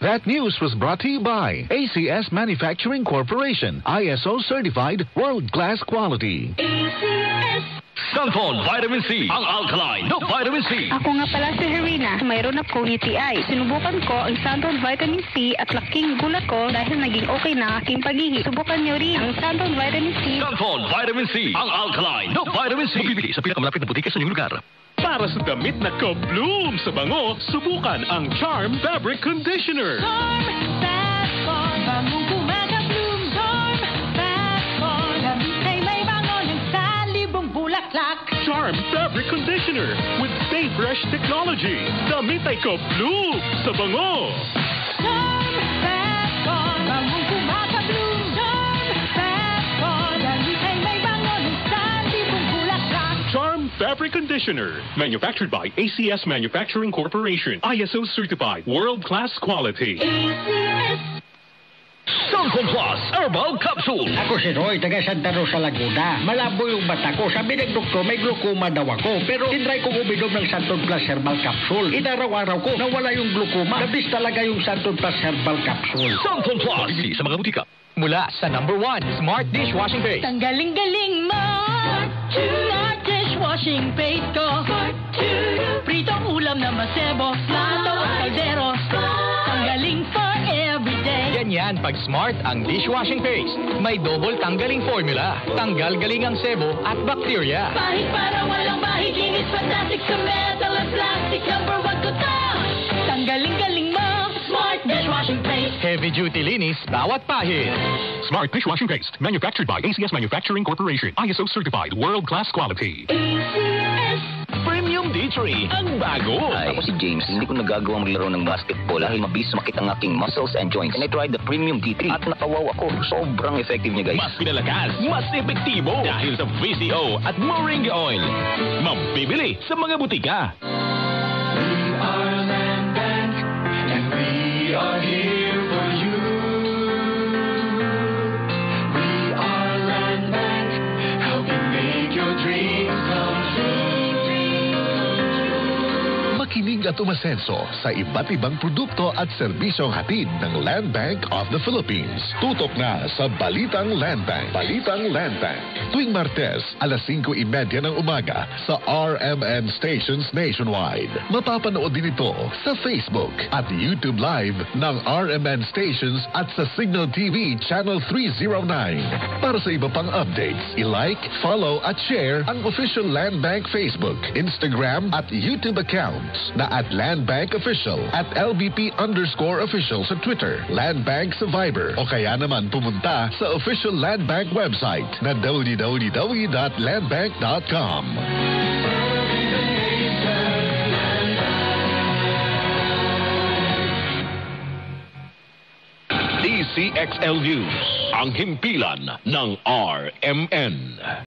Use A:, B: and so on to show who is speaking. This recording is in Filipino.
A: That news was brought to you by ACS Manufacturing Corporation, ISO certified world-class quality.
B: Santon Vitamin C, ang alkaline na Vitamin C.
C: Ako nga pala si Herina. Mayroon akong UTI. Sinubukan ko ang Santon Vitamin C at laking gulat ko dahil naging okay na ang aking paghihi. Subukan niyo rin ang Santon Vitamin C.
B: Santon Vitamin C, ang alkaline na Vitamin C. Mabibili sa pinakamalapit na butika sa inyong lugar.
D: Para sa damit na ka-bloom sa bango, subukan ang Charm Fabric Conditioner. Charm Fabric Conditioner with Stay Fresh Technology. Damit ay ka-bloom sa bango. Charm Conditioner. Manufactured by ACS Manufacturing Corporation. ISO certified. World-class quality.
B: Santon Plus Herbal Capsule.
E: Ako si Roy, taga Santa Rosa, Laguna. Malabo yung mata ko. Sabi ng doktor, may glaucoma daw ako. Pero tinry kong uminom ng Santon Plus Herbal Capsule. Inaraw-araw ko, nawala yung glaucoma. Nabis talaga yung Santon Plus Herbal Capsule.
B: Santon Plus. Sa mga butika.
F: Mula sa number one, Smart Dishwashing Base.
G: Ang galing-galing mo everyday
F: Yan pag Smart ang dishwashing paste. May double tanggaling formula. Tanggal galing ang sebo at bakterya.
G: Bahid para walang bahid Linis fantastic sa metal at plastic Number one ko to Tanggaling-galing mo Smart dishwashing paste
F: Heavy duty linis bawat pahid.
D: Smart Dishwashing Paste. Manufactured by ACS Manufacturing Corporation. ISO certified. World-class quality.
B: Premium D3, ang bago.
H: Ay, ako si James. Hindi ko nagagawang maglaro ng basketball dahil mabilis sumakit ang aking muscles and joints. And I tried the Premium D3 at nakawaw ako. Sobrang effective niya, guys.
B: Mas pinalakas, mas epektibo dahil sa VCO at Moringa Oil. Mabibili sa mga butika.
A: Makinig at umasenso sa iba't ibang produkto at serbisyong hatid ng Land Bank of the Philippines. Tutok na sa Balitang Land Bank. Balitang Land Bank. Tuwing Martes, alas 5.30 ng umaga sa RMN Stations Nationwide. Mapapanood din ito sa Facebook at YouTube Live ng RMN Stations at sa Signal TV Channel 309. Para sa iba pang updates, i-like, follow at share ang official Land Bank Facebook, Instagram at YouTube accounts na at Land Official at LBP underscore official sa Twitter, Land Bank sa Viber o kaya naman pumunta sa official Land Bank website na www.landbank.com.
B: DCXL News, ang himpilan ng RMN.